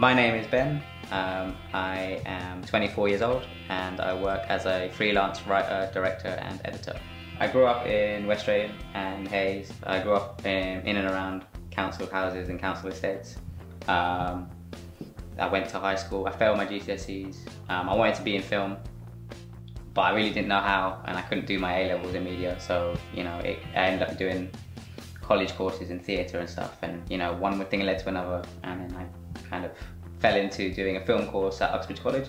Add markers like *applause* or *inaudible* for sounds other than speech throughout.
My name is Ben. Um, I am 24 years old and I work as a freelance writer, director and editor. I grew up in West Drayton and Hayes. I grew up in, in and around council houses and council estates. Um, I went to high school, I failed my GCSEs. Um, I wanted to be in film, but I really didn't know how and I couldn't do my A-levels in media. So, you know, it, I ended up doing college courses in theatre and stuff and, you know, one thing led to another and then I kind of fell into doing a film course at Uxbridge College.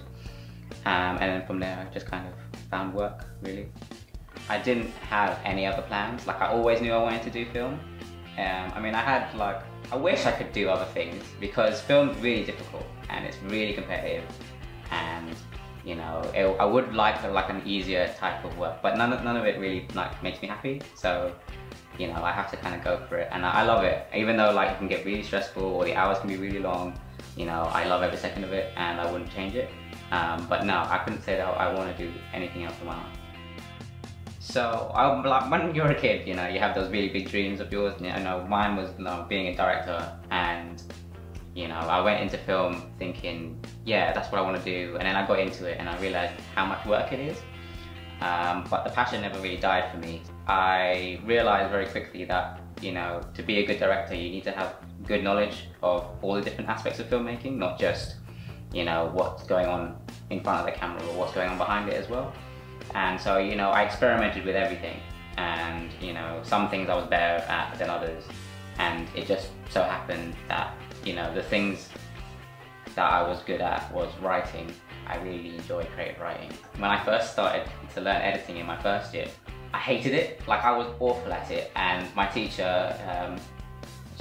Um, and then from there, I just kind of found work, really. I didn't have any other plans. Like I always knew I wanted to do film. Um, I mean, I had like, I wish I could do other things because film's really difficult and it's really competitive. And you know, it, I would like like an easier type of work, but none of, none of it really like makes me happy. So, you know, I have to kind of go for it, and I, I love it. Even though like it can get really stressful or the hours can be really long, you know, I love every second of it and I wouldn't change it. Um, but no, I couldn't say that I want to do anything else in my life. So I, like, when you're a kid, you know, you have those really big dreams of yours. You know, mine was you know, being a director and you know, I went into film thinking, yeah, that's what I want to do. And then I got into it and I realized how much work it is. Um, but the passion never really died for me. I realized very quickly that, you know, to be a good director, you need to have good knowledge of all the different aspects of filmmaking, not just, you know, what's going on in front of the camera or what's going on behind it as well. And so, you know, I experimented with everything. And, you know, some things I was better at than others. And it just so happened that, you know, the things that I was good at was writing. I really enjoyed creative writing. When I first started to learn editing in my first year, I hated it. Like I was awful at it. And my teacher, um,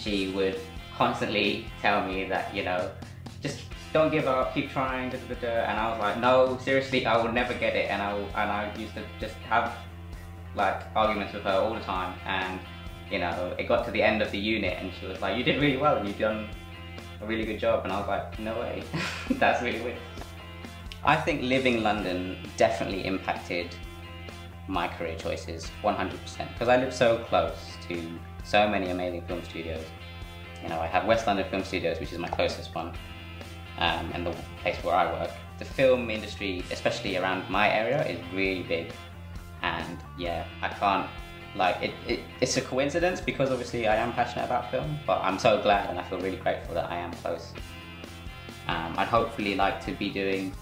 she would constantly tell me that, you know, just don't give up, keep trying, da, da, da, and I was like, no, seriously, I will never get it, and I and I used to just have like arguments with her all the time, and you know, it got to the end of the unit, and she was like, you did really well, and you've done a really good job, and I was like, no way, *laughs* that's really weird. I think living London definitely impacted my career choices 100% because I live so close to so many amazing film studios. You know, I have West London Film Studios, which is my closest one, um, and the place where I work. The film industry, especially around my area, is really big. And yeah, I can't, like, it, it, it's a coincidence because obviously I am passionate about film, but I'm so glad and I feel really grateful that I am close. Um, I'd hopefully like to be doing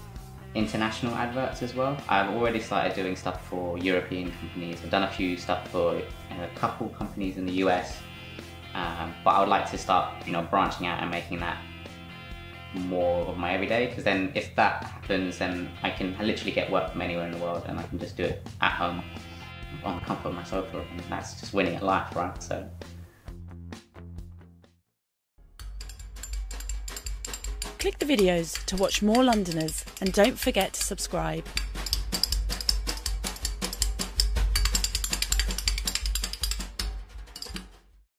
international adverts as well. I've already started doing stuff for European companies. I've done a few stuff for a couple companies in the US, um, but I would like to start, you know, branching out and making that more of my everyday because then if that happens then I can literally get work from anywhere in the world and I can just do it at home on the comfort of my sofa and that's just winning at life right so Click the videos to watch more Londoners and don't forget to subscribe.